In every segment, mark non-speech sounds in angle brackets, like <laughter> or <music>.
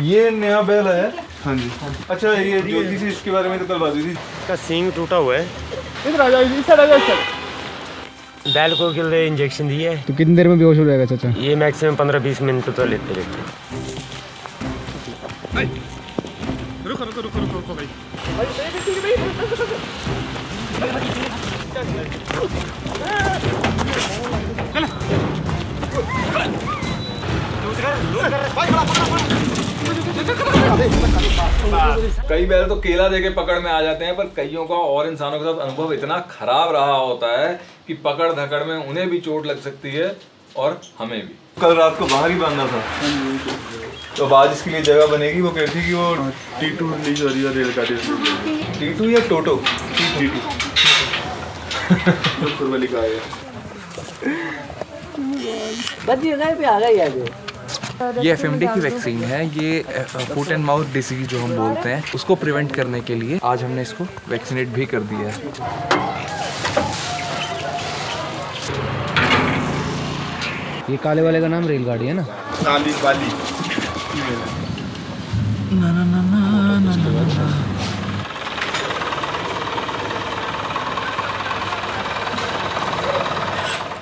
ये नया बैल है हाँ जी अच्छा ये ज्योति से इसके बारे में तो कल बात हुई थी इसका सींग टूटा हुआ है इधर आ जाओ इधर आ जाओ बैल को के लिए इंजेक्शन दिए है तो कितनी देर में बेहोश हो जाएगा चाचा ये मैक्सिमम पंद्रह बीस मिनट तो लेते लेते रुको रुको रुको रुको रुको भाई कई बैल तो केला देके पकड़ में आ जाते हैं, पर कईयों का और इंसानों के साथ अनुभव इतना खराब रहा होता है कि पकड़ धकड़ में उन्हें भी चोट लग सकती है और हमें भी। कल रात को बाहर ही बांधना था। तो आज इसके लिए जगह बनेगी वो कहती कि वो टी टू रिलीज़ रही है रेलगाड़ी टीटू या टोटो? टी टू का है। ये एफ़ की वैक्सीन है। ये फूट एंड माउथ डिसीज जो हम बोलते हैं उसको प्रिवेंट करने के लिए आज हमने इसको वैक्सीनेट भी कर दिया है। ये काले वाले का नाम रेलगाड़ी है ना? काली वाली।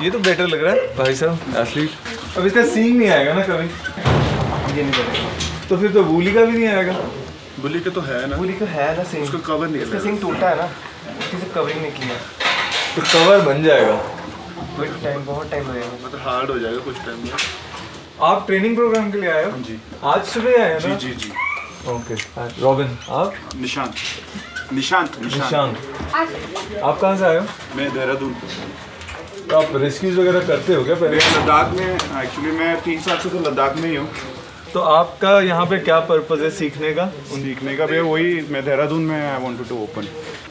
ये तो बेटर लग रहा है भाई साहब एथलीट अब इसका सींग नहीं आएगा ना कभी। ये नहीं बनेगा तो फिर तो बूली का भी नहीं आएगा। बुली के तो है ना। बूली का है ना सींग उसका कवर नहीं इसका है सिंग टूटा है ना। किसी कवरिंग नहीं किया। तो कवर बन जाएगा। बट टाइम बहुत टाइम लगेगा। मतलब हार्ड हो जाएगा कुछ टाइम में। आप ट्रेनिंग प्रोग्राम के लिए आए हो? जी। आज सुबह आए हो जी जी जी। ओके रॉबिन आप? निशांत निशांत। निशांत। आप कहाँ से आए हो? मैं देहरादून। तो आप रेस्क्यूज वगैरह करते हो क्या पहले? लद्दाख में एक्चुअली मैं तीन साल से तो लद्दाख में ही हूँ। तो आपका यहाँ पे क्या पर्पज है सीखने का? सीखने का भी वही मैं देहरादून में I want to open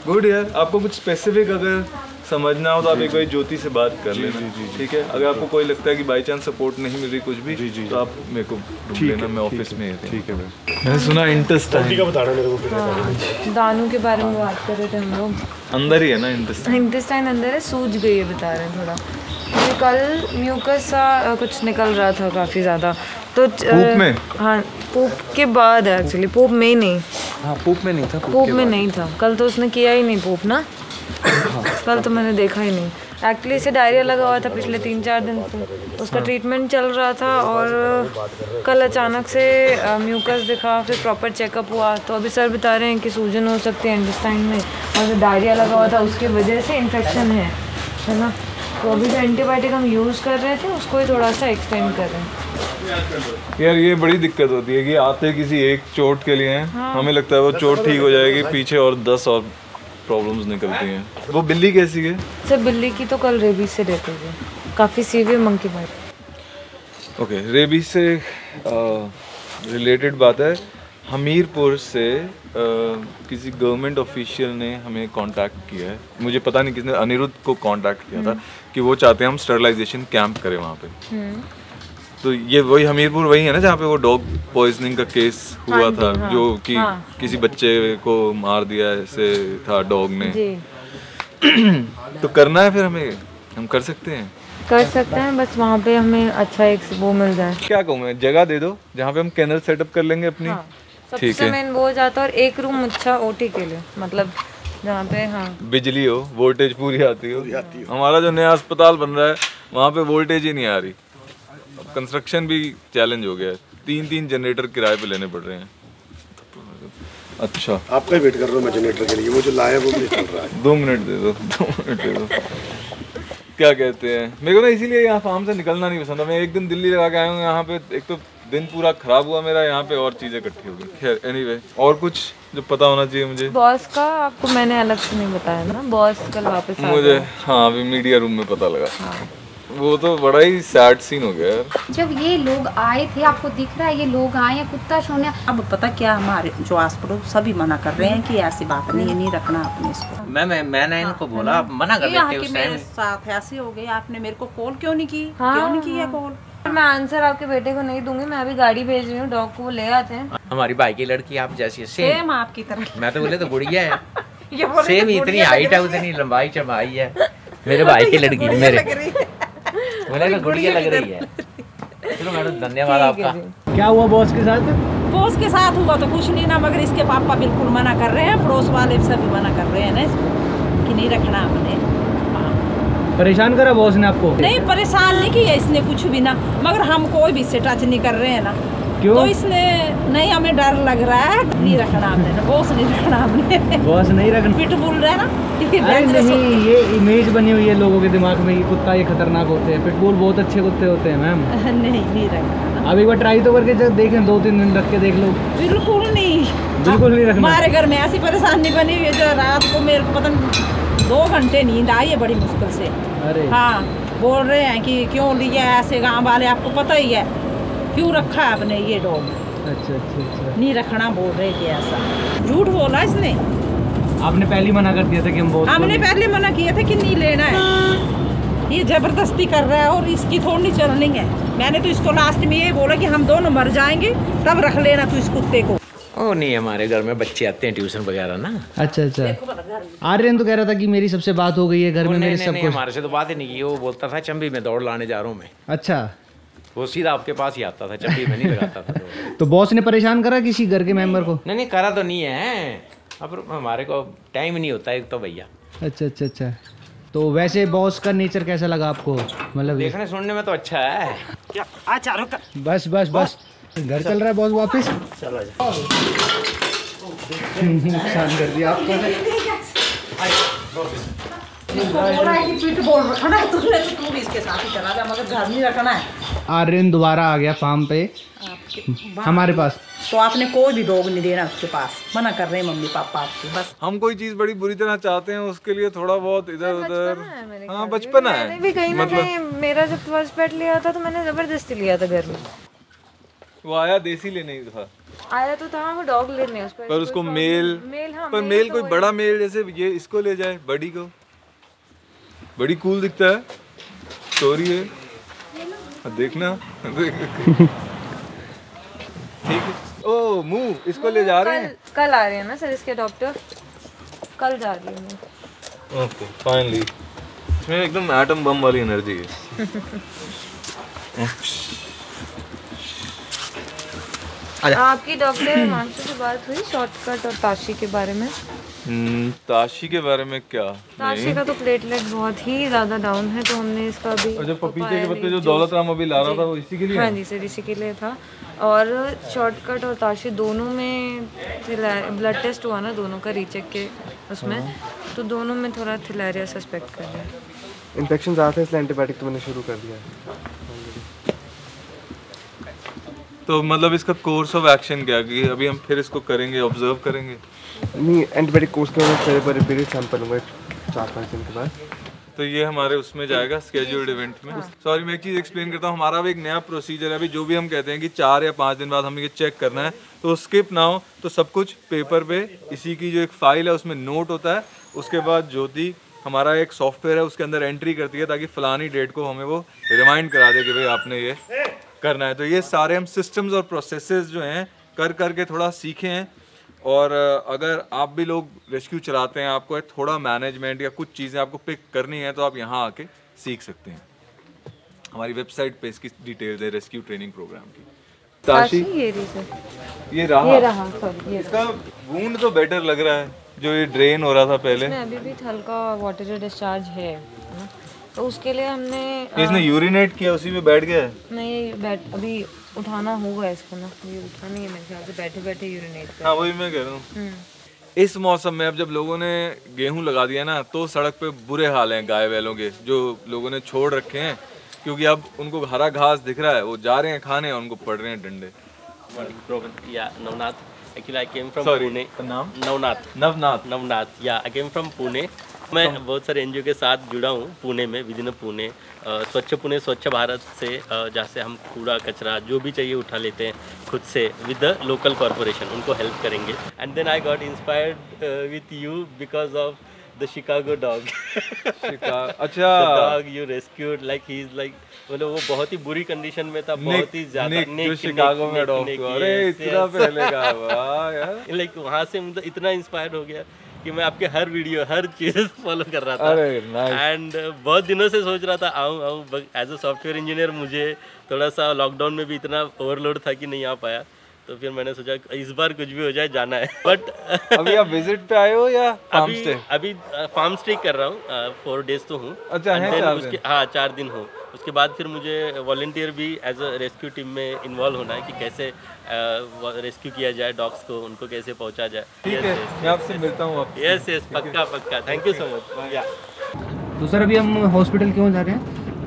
good यार आपको कुछ स्पेसिफिक अगर समझना हो तो आप एक बार ज्योति से बात कर लेना। ठीक है? अगर आपको कोई लगता है कि बाई चांस सपोर्ट नहीं मिल रही कुछ भी जी, जी, तो आप मेरे को ढूंढ लेना मैं ऑफ़िस में ठीक है मैंने सुना इंटेस्टाइन दानों के बारे में बात कर रहे थे हम लोग। अंदर ही है ना इंटेस्टाइन इंटेस्टाइन अंदर है सूज गई है बता रहे हैं थोड़ा। मुझे कल म्यूकस सा कुछ निकल रहा था काफ़ी ज़्यादा। तो पूप में? हाँ पूप के बाद एक्चुअली पूप में ही नहीं। हाँ पूप में नहीं था पूप में नहीं था। कल तो उसने किया ही नहीं पूप ना? कल तो मैंने देखा ही नहीं। एक्चुअली इसे डायरिया लगा हुआ था पिछले तीन चार दिन से। उसका ट्रीटमेंट चल रहा था और कल अचानक से म्यूकस दिखा फिर प्रॉपर चेकअप हुआ। तो अभी सर बता रहे हैं कि सूजन हो सकती है इंटेस्टाइन में। और जो डायरिया लगा हुआ था उसकी वजह से इन्फेक्शन है है ना? तो अभी जो एंटीबायोटिक हम यूज़ कर रहे थे उसको ही थोड़ा सा एक्सटेंड कर रहे हैं। यार ये बड़ी दिक्कत होती है कि आते किसी एक चोट के लिए हैं। हमें लगता है वो चोट ठीक हो जाएगी पीछे और दस और प्रॉब्लम्स निकलती हैं। वो बिल्ली कैसी है? सर बिल्ली की तो कल रेबीज से डेथ हो। गई काफ़ी severe monkey bite okay rabies से रिलेटेड बात है। हमीरपुर से अ, किसी गवर्नमेंट ऑफिशियल ने हमें कांटेक्ट किया है। मुझे पता नहीं किसने अनिरुद्ध को कांटेक्ट किया था कि वो चाहते हैं हम स्टरलाइजेशन कैंप करें वहाँ पे। तो ये वही हमीरपुर वही है ना जहाँ पे वो डॉग पॉइजनिंग का केस हुआ था जो कि किसी बच्चे को मार दिया ऐसे था डॉग ने। <clears throat> तो करना है फिर हमें हम कर सकते हैं। कर सकते हैं बस वहाँ पे हमें अच्छा एक वो मिल जाए। क्या कहूँ मैं जगह दे दो जहाँ पे हम कैनल सेटअप कर लेंगे अपनी। ठीक सबसे है। मेन वो जाता और एक रूम अच्छा ओटी के लिए मतलब जहाँ पे हाँ। बिजली हो वोल्टेज पूरी आती हो। हमारा जो नया अस्पताल बन रहा है वहाँ पे वोल्टेज ही नहीं आ रही। कंस्ट्रक्शन भी चैलेंज हो गया है। तीन तीन जनरेटर किराए पे लेने पड़ रहे हैं। अच्छा। आपका ही वेट कर रहा हूँ मैं जनरेटर के लिए? वो जो लाया वो भी चल रहा है। दो मिनट दे दो दो मिनट दे दो। क्या कहते हैं? मेरे को ना इसीलिए यहाँ फार्म से निकलना नहीं पसंद मैं एक दिन दिल्ली लगा के आया हूँ यहाँ पे एक तो दिन पूरा खराब हुआ मेरा यहाँ पे और चीज़ें इकट्ठी हो गई। खैर एनीवे और कुछ जो पता होना चाहिए मुझे? बॉस का आपको मैंने अलग से नहीं बताया ना। बॉस कल वापस मुझे हाँ अभी मीडिया रूम में पता लगा। वो तो बड़ा ही सैड सीन हो गया यार। जब ये लोग आए थे आपको दिख रहा है ये लोग आए हैं कुत्ता सोने अब पता क्या हमारे जो आस पड़ोस सभी मना कर रहे हैं कि ऐसी बात नहीं है नहीं रखना अपने इसको। मैं मैं मैंने इनको बोला आप मना कर देते उस मेरे साथ ऐसे हो गए आपने मेरे को कॉल क्यों नहीं की? हाँ, क्यों नहीं किया कॉल मैं आंसर आपके बेटे को नहीं दूँगी मैं अभी गाड़ी भेज रही हूँ डॉग को ले आते हैं। हमारी भाई की लड़की आप जैसी है सेम आपकी तरह मैं तो बोले तो गुड़िया है। <laughs> ये सेम तो इतनी हाइट है उतनी लंबाई चमाई है। मेरे भाई की <laughs> लड़की है, मेरे। लग रही है। बोले गुड़िया लग रही है। चलो मैडम धन्यवाद आपका। क्या हुआ बॉस के साथ? बॉस के साथ हुआ तो कुछ नहीं ना मगर इसके पापा बिल्कुल मना कर रहे हैं पड़ोस वाले सभी मना कर रहे हैं ना इसको कि नहीं रखना हमने। परेशान करा बॉस ने आपको? नहीं परेशान नहीं किया इसने कुछ भी ना मगर हम कोई भी इससे टच नहीं कर रहे हैं ना। क्यों? तो इसने नहीं हमें डर लग रहा है। नहीं रखना हमने ना बॉस नहीं रखना हमने। बॉस नहीं रखना? पिट बोल रहे हैं ना नहीं ये इमेज बनी हुई है लोगों के दिमाग में ये कुत्ता ये खतरनाक होते हैं। पिटबुल बहुत अच्छे कुत्ते होते हैं मैम <laughs> नहीं नहीं रखना अब एक बार ट्राई तो करके जब देखें दो तीन दिन रख के देख लो। बिल्कुल नहीं। बिल्कुल नहीं रखना। हमारे घर में ऐसी परेशानी बनी हुई है जो रात को मेरे को पता नहीं दो घंटे नींद आई है बड़ी मुश्किल से। अरे। हाँ बोल रहे हैं कि क्यों लिया ऐसे गाँव वाले आपको पता ही है। क्यों रखा है आपने ये डॉग? अच्छा अच्छा अच्छा। नहीं रखना बोल रहे कि ऐसा। झूठ बोला इसने? आपने पहले मना कर दिया था कि हम बहुत हमने पहले मना किया था कि नहीं लेना है। ये ज़बरदस्ती कर रहा है और इसकी थोड़ी चलनी है। मैंने तो इसको लास्ट में ये बोला कि हम दोनों मर जाएँगे तब रख लेना तू इस कुत्ते को। ओ नहीं हमारे घर में बच्चे आते हैं ट्यूशन वगैरह ना। अच्छा अच्छा। आर्यन तो कह रहा था कि मेरी सबसे बात हो गई है घर में मेरे सब हमारे से तो बात ही नहीं की वो बोलता था चंबी में दौड़ लाने जा रहा हूँ मैं। अच्छा। वो सीधा आपके पास ही आता था चंबी में नहीं लगाता था <laughs> तो। बॉस ने परेशान करा किसी घर के मेंबर को? नहीं नहीं करा तो नहीं है। अब हमारे को टाइम नहीं होता एक तो भैया। अच्छा अच्छा अच्छा। तो वैसे बॉस का नेचर कैसा लगा आपको? मतलब देखने सुनने में तो अच्छा है। क्या? आ चारों का बस बस बस। घर चल रहा है बॉस वापस? चलो नुकसान कर दिया आपका <laughs> आर्यन दोबारा आ गया फार्म पे। हमारे पास। तो आपने कोई भी डॉग नहीं देना उसके पास। मना कर रहे हैं मम्मी पापा आपके बस। हम कोई चीज़ बड़ी बुरी तरह चाहते हैं उसके लिए थोड़ा बहुत इधर उधर हाँ बचपना मैंने है। भी कहीं ना मतलब कहीं मेरा जब फ़र्स्ट पेट लिया था तो मैंने ज़बरदस्ती लिया था घर में। वो आया देसी लेने ही था। आया तो था वो डॉग लेने उसको पर उसको मेल मेल हाँ पर मेल मेल तो कोई बड़ा मेल जैसे ये इसको ले जाए बड़ी को। बड़ी कूल दिखता है। स्टोरी है। देखना। ठीक है। ओ मुँह इसको ले जा रहे हैं? कल कल आ रहे हैं ना सर इसके डॉक्टर कल जा रही हूँ ओके फाइनली इसमें एकदम एटम बम वाली एनर्जी है। <laughs> आपकी डॉक्टर हिमांशु से बात हुई शॉर्टकट और ताशी के बारे में? हम्म, ताशी के बारे में क्या? ताशी का तो प्लेटलेट बहुत ही ज़्यादा डाउन है तो हमने इसका भी और जो पपीते के पत्ते जो दौलत राम अभी ला रहा था वो इसी के लिए? हाँ जी सर इसी के लिए था। और शॉर्टकट और ताशी दोनों में ब्लड टेस्ट हुआ ना दोनों का रीचेक के उसमें तो दोनों में थोड़ा थिलेरिया सस्पेक्ट कर रहे हैं इन्फेक्शन ज़्यादा था इसलिए एंटीबायोटिक तो मैंने शुरू कर दिया। है तो मतलब इसका कोर्स ऑफ़ एक्शन क्या कि अभी हम फिर इसको करेंगे ऑब्ज़र्व करेंगे? नहीं एंटीबायोटिक कोर्स के बाद पहले रिपीटेड सैंपल लूँगा चार पाँच दिन के बाद। तो ये हमारे उसमें जाएगा स्केड्यूल्ड इवेंट में। सॉरी मैं एक चीज़ एक्सप्लेन करता हूँ। हमारा भी एक नया प्रोसीजर है। अभी जो भी हम कहते हैं कि चार या पाँच दिन बाद हमें ये चेक करना है तो स्किप ना हो तो सब कुछ पेपर पे इसी की जो एक फ़ाइल है उसमें नोट होता है। उसके बाद ज्योति हमारा एक सॉफ्टवेयर है उसके अंदर एंट्री करती है ताकि फलानी डेट को हमें वो रिमाइंड करा दे कि भाई आपने ये करना है। तो ये सारे हम सिस्टम्स और प्रोसेसेस जो हैं कर करके थोड़ा सीखे। हैं और अगर आप भी लोग रेस्क्यू चलाते हैं आपको थोड़ा मैनेजमेंट या कुछ चीज़ें आपको पिक करनी है तो आप यहाँ आके सीख सकते हैं। हमारी वेबसाइट पे इसकी डिटेल्स है रेस्क्यू ट्रेनिंग प्रोग्राम की। ताशी? ये रही ये रहा? ये रहा सॉरी ये इसका वूंड तो बेटर लग रहा है जो ये ड्रेन हो रहा था पहले। इसमें अभी भी हल्का वाटर डिस्चार्ज है? तो उसके लिए हमने इसने यूरिनेट किया उसी में बैठ गया नहीं बैठ अभी उठाना होगा इसको ना ये उठा नहीं है मेरे ख्याल से बैठे बैठे यूरिनेट कर हाँ वही मैं कह रहा हूँ इस मौसम में अब जब लोगों ने गेहूँ लगा दिया ना तो सड़क पे बुरे हाल हैं गाय बैलों के जो लोगों ने छोड़ रखे हैं क्योंकि अब उनको हरा घास दिख रहा है वो जा रहे हैं खाने और उनको पड़ रहे हैं डंडे Navnath. Actually, I came from Sorry, Pune. नाम? Navnath. Navnath Navnath. Yeah, I came from Pune. मैं बहुत सारे एनजीओ के साथ जुड़ा हूँ पुणे में विद इन पुणे स्वच्छ पुणे स्वच्छ भारत से जहाँ से हम कूड़ा कचरा जो भी चाहिए उठा लेते हैं खुद से विद द लोकल कॉरपोरेशन उनको हेल्प करेंगे। And then I got inspired with you because of the Chicago dog अच्छा। Dog you rescued like he is like मतलब वो बहुत ही बुरी कंडीशन में था बहुत ही ज़्यादा निक, शिकागो में डॉग अरे, इतना पहले का, <laughs> वाह यार। लाइक वहाँ से मतलब इतना इंस्पायर हो गया। कि मैं आपके हर वीडियो हर चीज़ फॉलो कर रहा था। एंड बहुत दिनों से सोच रहा था आऊँ आऊँ एज अ सॉफ्टवेयर इंजीनियर मुझे थोड़ा सा लॉकडाउन में भी इतना ओवरलोड था कि नहीं आ पाया। तो फिर मैंने सोचा इस बार कुछ भी हो जाए जाना है। बट <laughs> अभी आप विज़िट पे आए हो या फार्म अभी स्टे अभी फार्म स्टे कर रहा हूँ फोर डेज़ तो हूँ। अच्छा, And चार उसके हाँ चार दिन हूँ। उसके बाद फिर मुझे वॉल्टियर भी एज अ रेस्क्यू टीम में इन्वॉल्व होना है कि कैसे रेस्क्यू किया जाए डॉग्स को उनको कैसे पहुँचा जाए। ठीक है मैं आपसे मिलता हूँ यस यस पक्का पक्का. थैंक यू सो मच तो सर अभी हम हॉस्पिटल क्यों जा रहे हैं?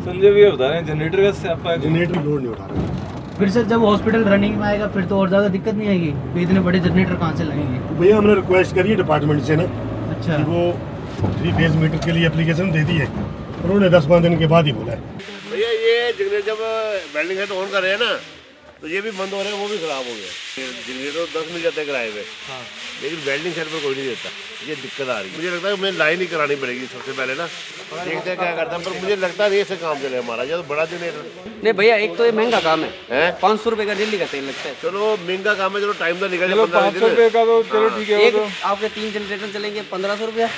संजय भैया बता रहे हैं जनरेटर का स्यापा जनरेटर लोड नहीं उठा रहा। फिर सर जब हॉस्पिटल रनिंग में आएगा फिर तो और ज़्यादा दिक्कत नहीं आएगी? फिर इतने बड़े जनरेटर कहाँ से लगेंगे तो भैया हमने रिक्वेस्ट करी है डिपार्टमेंट से ना अच्छा। वो थ्री फ़ेज़ मीटर के लिए एप्लीकेशन दे दी है उन्होंने दस पाँच दिन के बाद ही बोला है। भैया ये जनरेटर जब वेल्डिंग हेड ऑन कर रहे हैं ना तो ये भी बंद हो रहे हैं वो भी खराब हो गया। जनरेटर दस मिल जाते हैं किराए पे। लेकिन वेल्डिंग सेट पर कोई नहीं देता। ये दिक्कत आ रही है। मुझे लगता है मुझे लाइन ही करानी पड़ेगी सबसे पहले ना। देखते हैं क्या करता है पर मुझे लगता है ऐसे काम चले हमारा। ये तो बड़ा जनरेटर नहीं भैया एक तो ये महँगा काम है। पाँच सौ रुपए का डेली का तेल लगता है। चलो महँगा काम है चलो टाइम तो निकल चलो, जाए 500 रुपए का तो चलो ठीक एक आपके तीन जनरेटर चलेंगे पंद्रह सौ रुपया।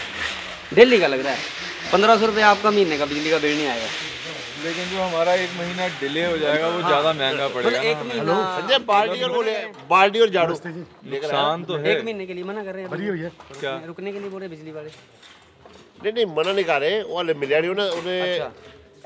डेली का लग रहा है। पंद्रह सौ रुपया आपका महीने का बिजली का बिल नहीं आएगा। लेकिन जो हमारा एक महीना डिले हो जाएगा वो ज़्यादा महँगा पड़ेगा एक महीना बाल्टी और बोले बाल्टी और झाड़ू। नुकसान तो है। एक महीने के लिए मना कर रहे हैं भैया। क्या? रुकने के लिए बोल रहे बिजली वाले। नहीं नहीं मना नहीं कर रहे वो हले मिलिया नहीं उन्हें उन्हें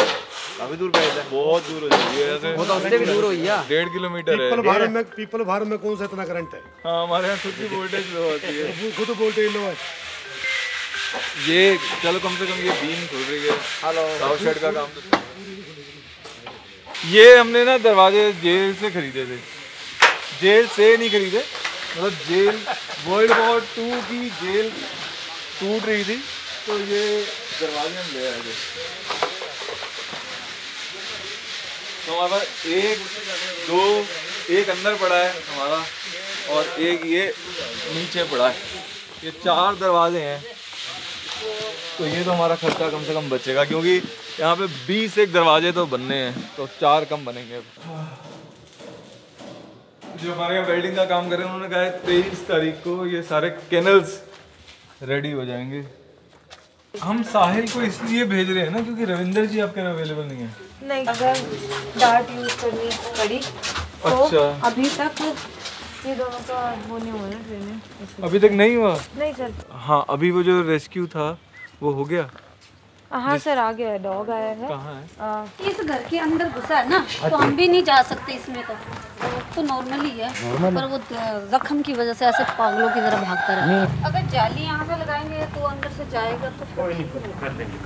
काफ़ी दूर पे है बहुत दूर हो जाएगी ऐसे वो तो उससे भी दूर हुई है डेढ़ किलोमीटर है। पीपल फार्म में पीपल फार्म में कौन सा इतना करंट है? हाँ हमारे यहाँ खुद की वोल्टेज लो होती है। खुद वोल्टेज लो है। ये चलो कम से कम ये बीम खुल रही है। हेलो का काम तो ये हमने ना दरवाजे जेल से खरीदे थे। जेल से नहीं खरीदे मतलब जेल वर्ल्ड वॉर टू की जेल टूट रही थी। तो ये दरवाजे हम ले आए थे। हमारे पास एक, दो, एक अंदर पड़ा है हमारा और एक ये नीचे पड़ा है। ये चार दरवाजे हैं। तो ये तो हमारा खर्चा कम से कम बचेगा क्योंकि यहाँ पे 20 एक दरवाजे तो बनने हैं तो चार कम बनेंगे जो हमारे यहाँ वेल्डिंग का काम कर रहे हैं, उन्होंने कहा है तेईस तारीख को ये सारे कैनल्स रेडी हो जाएँगे। हम साहिल को इसलिए भेज रहे हैं ना क्योंकि रविंदर जी आपके यहाँ अवेलेबल नहीं है। नहीं अगर डार्ट यूज़ करनी पड़ी तो अच्छा। अभी तक ये दोनों का वो नहीं हुआ ना अभी तक नहीं हुआ? नहीं सर। हाँ अभी वो जो रेस्क्यू था वो हो गया? हाँ सर आ गया डॉग आया है। कहाँ है? आ, इस घर के अंदर घुसा है ना तो हम भी नहीं जा सकते इसमें तो। तो नॉर्मल ही है पर वो जख्म की वजह से ऐसे पागलों की तरह भागता रहता है। अगर जाली यहाँ से लगाएँगे तो अंदर से जाएगा तो कोई नहीं कर देंगे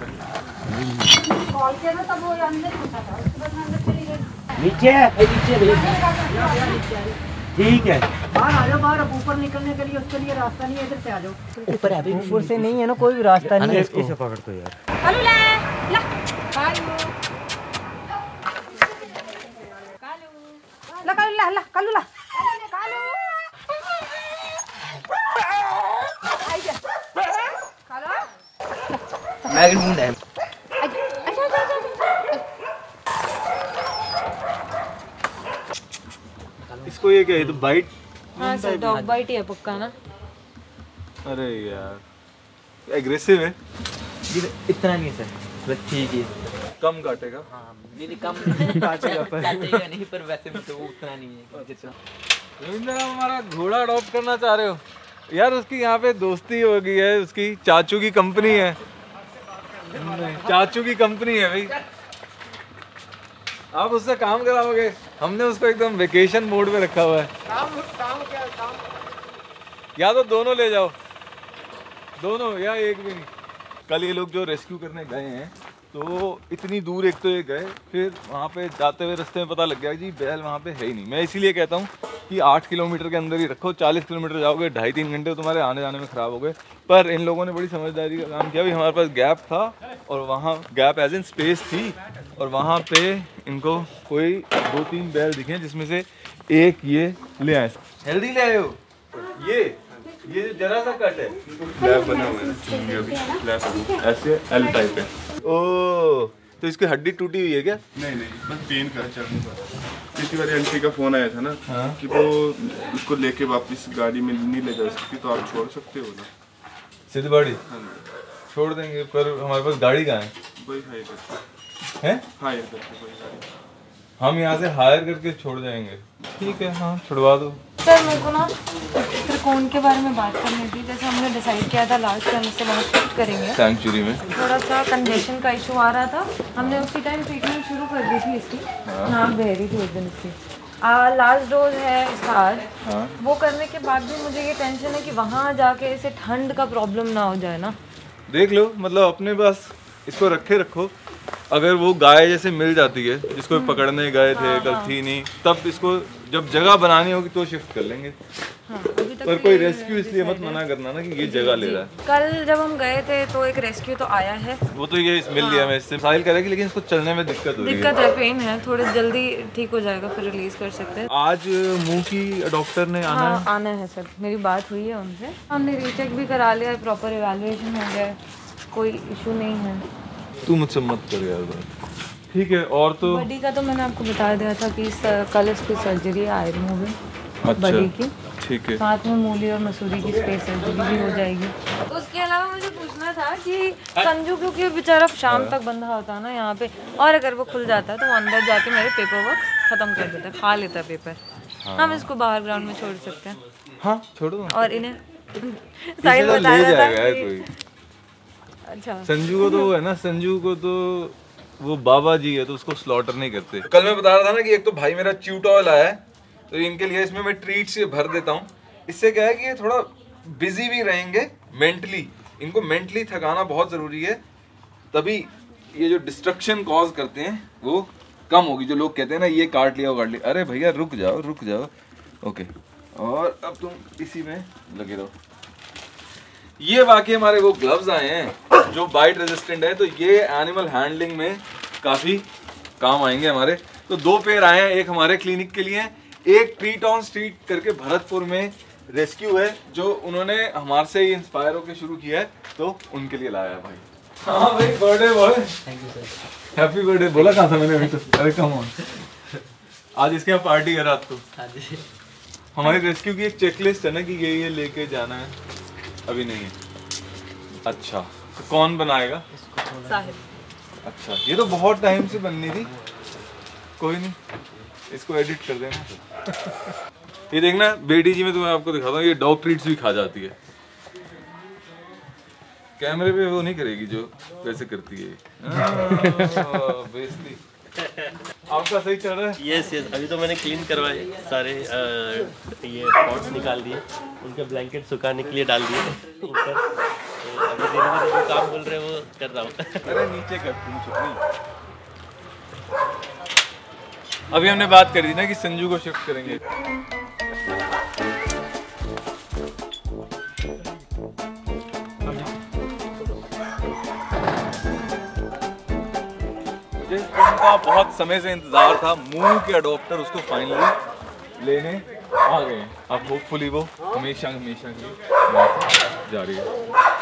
कॉल किया था तब वो अंदर घुसा था उसके बाद अंदर चली गई। नीचे है नीचे ठीक है। बाहर आ जाओ बाहर अब ऊपर निकलने के लिए उसके लिए रास्ता नहीं है इधर से आ जाओ। ऊपर है ऊपर से नहीं है ना कोई भी रास्ता नहीं है। इसे पकड़ तो यार। ला ला। ला है अच्छा अच्छा अच्छा इसको ये क्या है तो बाइट हाँ सर डॉग बाइट ही है पक्का ना। अरे यार एग्रेसिव है। इतना नहीं है सर बस ठीक है। कम काटेगा। नहीं नहीं कम काटेगा पर काटेगा नहीं पर वैसे भी तो वो उतना नहीं है जितना। रविंद्र आप हमारा घोड़ा अडॉप्ट करना चाह रहे हो? यार उसकी यहाँ पे दोस्ती हो गई है उसकी चाचू की कंपनी है। चाचू की कंपनी है भाई। आप उससे काम कराओगे? हमने उसको एकदम वेकेशन मोड में रखा हुआ है। काम काम क्या काम या तो दोनों ले जाओ। दोनों या एक भी नहीं। कल ये लोग जो रेस्क्यू करने गए हैं तो इतनी दूर एक तो ये गए, फिर वहाँ पे जाते हुए रास्ते में पता लग गया जी बैल वहाँ पे है ही नहीं। मैं इसीलिए कहता हूँ कि आठ किलोमीटर के अंदर ही रखो, चालीस किलोमीटर जाओगे, ढाई तीन घंटे तो तुम्हारे आने जाने में ख़राब हो गए। पर इन लोगों ने बड़ी समझदारी का काम किया भी हमारे पास गैप था और वहाँ गैप एज इन स्पेस थी और वहाँ पे इनको कोई दो तीन बैल दिखे जिसमें से एक ये ले आए। हेल्दी ले आए हो? ये ये जरा सा कट है। बना हुआ है। ऐसे एल टाइप है। ओ तो इसकी हड्डी टूटी हुई है क्या? नहीं नहीं बस पेन का चलने का। पिछली बार आंटी का फ़ोन आया था ना हाँ। कि वो उसको लेके वापस गाड़ी में नहीं ले जा सकती तो आप छोड़ सकते हो ना। सिद्धबाड़ी छोड़ देंगे पर हमारे पास गाड़ी कहाँ है? वही हाई है? हाई हम यहाँ से हायर करके छोड़ जाएँगे। ठीक है हाँ छुड़वा दो। सर मेरे को ना त्रिकोण के बारे में बात करनी थी। जैसे हमने डिसाइड किया था लास्ट टाइम इससे वहाँ शिफ्ट करेंगे। सेंचुरी में। थोड़ा सा कंजेशन का इशू आ रहा था। हमने उसी टाइम ट्रीटमेंट शुरू कर दी थी इसकी। हाँ। नाक बह रही थी उस दिन इसकी। लास्ट डोज है इसका आज हाँ। वो करने के बाद भी मुझे ये टेंशन है कि वहाँ जाके इसे ठंड का प्रॉब्लम ना हो जाए ना। देख लो मतलब अपने पास इसको रखे रखो। अगर वो गाय जैसे मिल जाती है जिसको पकड़ने गए थे हाँ, कल थी नहीं तब इसको जब जगह बनानी होगी तो शिफ्ट कर लेंगे। हाँ, पर कोई रेस्क्यू इसलिए मत मना करना ना कि ये जगह ले रहा है। कल जब हम गए थे तो एक रेस्क्यू तो आया है। वो तो ये मिल लिया मैं इससे। साहिल करेगी लेकिन इसको चलने में दिक्कत हो रही दिक्कत है पेन है। थोड़ी जल्दी ठीक हो जाएगा फिर रिलीज़ कर सकते हैं। आज मुँह की डॉक्टर ने आना हाँ है। आना है सर। मेरी बात हुई है उनसे। हमने रीचेक भी करा लिया प्रॉपर इवैल्यूएशन हो गया। है कोई इशू नहीं है। तू मुझसे मत कर यार ठीक है और तो बडी का तो मैंने आपको बता दिया था कि कल इसकी सर्जरी है आई रिमूविंग अच्छा बडी की। ठीक है। साथ में मूली और मसूरी की स्पेस सर्जरी भी हो जाएगी। तो उसके अलावा मुझे पूछना था कि संजू क्योंकि बेचारा शाम तक बंधा होता है ना यहाँ पे और अगर वो खुल जाता है तो वो अंदर जाके मेरे पेपर वर्क खत्म कर देता है खा लेता है पेपर हाँ। हम इसको बाहर ग्राउंड में छोड़ सकते हैं। हाँ छोड़ो और इन्हें <laughs> साहिल तो बता रहा था अच्छा। संजू को तो है ना, संजू को तो वो बाबा जी है तो उसको स्लॉटर नहीं करते। कल मैं बता रहा था ना कि एक तो भाई मेरा च्यूट ऑयल आया है तो इनके लिए इसमें मैं ट्रीट से भर देता हूँ। इससे क्या है कि ये थोड़ा बिज़ी भी रहेंगे मेंटली इनको मेंटली थकाना बहुत ज़रूरी है, तभी ये जो डिस्ट्रक्शन कॉज करते हैं, वो कम होगी। जो लोग कहते हैं ना, ये काट लिया, वो काट लिया। अरे भैया, रुक जाओ रुक जाओ। ओके और अब तुम इसी में लगे रहो। ये बाकी हमारे वो ग्लव्स आए हैं जो बाइट रेजिस्टेंट है तो ये एनिमल हैंडलिंग में काफ़ी काम आएँगे हमारे। तो दो पेयर आए हैं एक हमारे क्लिनिक के लिए एक ट्रीट ऑन स्ट्रीट करके भरतपुर में रेस्क्यू है जो उन्होंने हमारे से ही इंस्पायर होकर शुरू किया है तो उनके लिए लाया है भाई। हाँ भाई birthday boy thank you sir happy birthday बोला कहाँ था मैंने अभी तो? अरे कम ऑन आज इसके यहाँ पार्टी है रात को। हाँ हमारी रेस्क्यू की एक चेकलिस्ट है ना कि ये ये लेके जाना है। अभी नहीं है। अच्छा तो कौन बनाएगा? साहिल। अच्छा ये तो बहुत टाइम से बननी थी। कोई नहीं इसको एडिट कर देना। ये देखना बेटी जी में तो मैं आपको दिखाता हूँ ये डॉग ट्रीट्स भी खा जाती है। कैमरे पे वो नहीं करेगी जो वैसे करती है बेस्ती <laughs> आपका सही चल रहा है? यस यस अभी तो मैंने क्लीन करवाए सारे आ, ये पॉट्स निकाल दिए। उनके ब्लैंकेट सुखाने के लिए डाल दिए। ऊपर। तो अभी धीरे धीरे जो काम बोल रहे हैं वो कर रहा हूँ। अरे नीचे कर तुम अभी हमने बात करी थी ना कि संजू को शिफ्ट करेंगे। उनका बहुत समय से इंतज़ार था। मुँह के अडॉप्टर उसको फाइनली लेने आ गए हैं। अब होपफुली वो हमेशा हमेशा की जा रही है।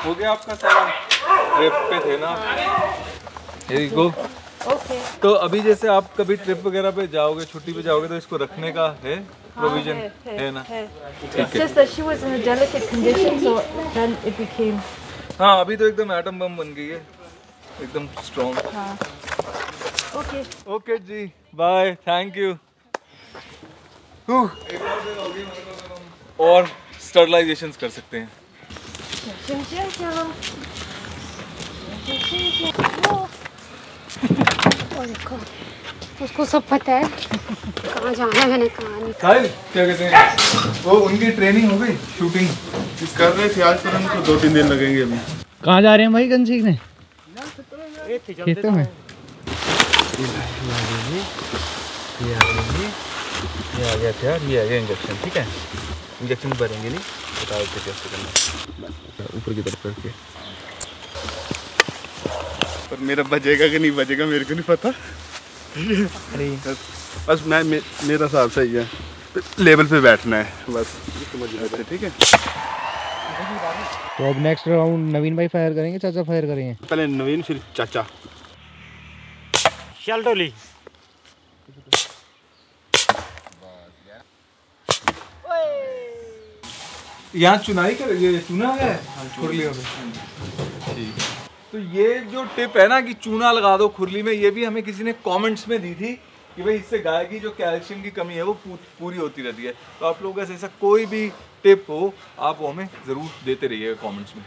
हो गया आपका सारा ट्रिप पे थे ना? गो ओके तो अभी जैसे आप कभी ट्रिप वगैरह पे जाओगे छुट्टी पे जाओगे तो इसको रखने का है? प्रोविज़न है, ना? It's ठीक है। Just that she was in a delicate condition, so then it became. हाँ अभी तो एकदम एटम बम बन गई है। एकदम स्ट्रॉन्ग हाँ. Okay. ओके जी बाय थैंक यू और स्टरलाइजेशन कर सकते हैं। देखो उसको सब पता है। कहाँ जाना है मैंने कहाँ नहीं। साहिल क्या कहते हैं? वो उनकी ट्रेनिंग हो गई शूटिंग कर रहे थे आज पर हमको दो तीन दिन लगेंगे अभी। कहाँ जा रहे हैं भाई गन सीखने खेतों में। ये आ ये आ गया ये आ गया इंजेक्शन ठीक है इंजेक्शन भरेंगे नहीं बताओ इसे कैसे करना ऊपर की तरफ़ करके पर मेरा बजेगा कि नहीं बजेगा मेरे को नहीं पता। बस बस मैं मे, मेरा हिसाब सही है लेवल पे बैठना है बस। ठीक है? तो अब नेक्स्ट राउंड नवीन भाई फायर करेंगे चाचा फायर करेंगे? पहले नवीन फिर चाचा। चल डोली यहाँ चुनाई कर ये चूना है? खुरलियों में ठीक। तो ये जो टिप है ना कि चूना लगा दो खुरली में ये भी हमें किसी ने कमेंट्स में दी थी कि भाई इससे गाय की जो कैल्शियम की कमी है वो पूरी होती रहती है। तो आप लोगों का ऐसा कोई भी टिप हो आप वो हमें ज़रूर देते रहिएगा कमेंट्स में।